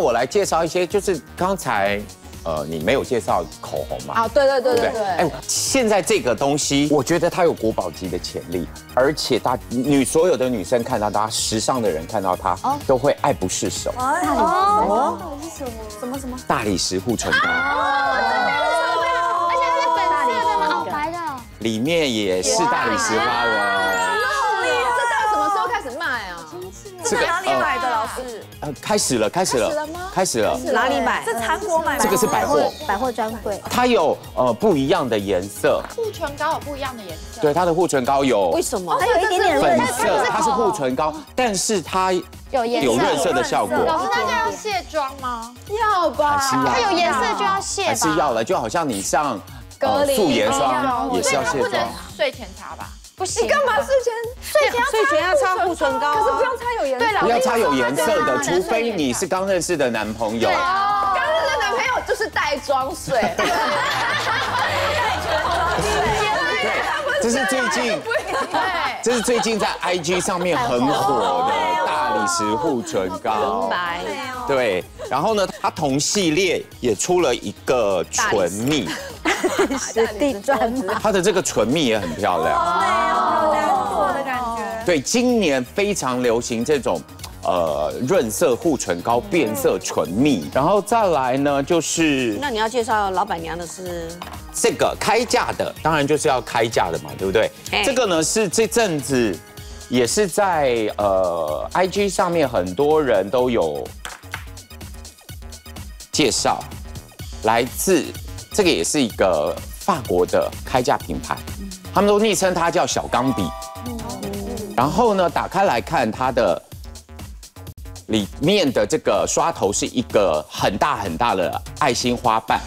我来介绍一些，就是刚才呃你没有介绍口红嘛？啊，对对对对对？对对。哎，现在这个东西，我觉得它有国宝级的潜力，而且大女所有的女生看到它，时尚的人看到它，都会爱不释手。哦，什么什么？大理石护唇膏，而且它是粉色的吗？哦，白的。里面也是大理石花纹。这到底什么时候开始卖啊？这个哪里买的，老师？呃开始了，开始了，开始了吗开始了。哪里买？这是韩国买的。这个是百货，百货专柜。它有呃不一样的颜色，护唇膏有不一样的颜色。对，它的护唇膏有为什么？它有一点点粉润色，它是护唇膏，但是它有颜色有润色的效果，老师，那个要卸妆吗？要吧？它有颜色就要卸。还是要了，就好像你上隔离素颜霜也是要卸妆。睡前擦吧？不行。你干嘛事前？睡前要睡前要擦护唇膏啊。可是不用擦有颜色。对了不要擦有颜色的，除非你是刚认识的男朋友。刚认识的男朋友就是带妆水。对，这是最近，对，这是最近在 IG 上面很火的大理石护唇膏。白。对，然后呢，它同系列也出了一个唇蜜，实地专买。它的这个唇蜜也很漂亮。我的感觉。对，今年非常流行这种呃润色护唇膏变色唇蜜，然后再来呢就是那你要介绍老板娘的是？这个开价的，当然就是要开价的嘛，对不对嘿？这个呢是这阵子也是在呃 IG 上面很多人都有介绍，来自这个也是一个法国的开价品牌，他们都昵称它叫小钢笔。然后呢，打开来看它的里面的这个刷头是一个很大很大的爱心花瓣。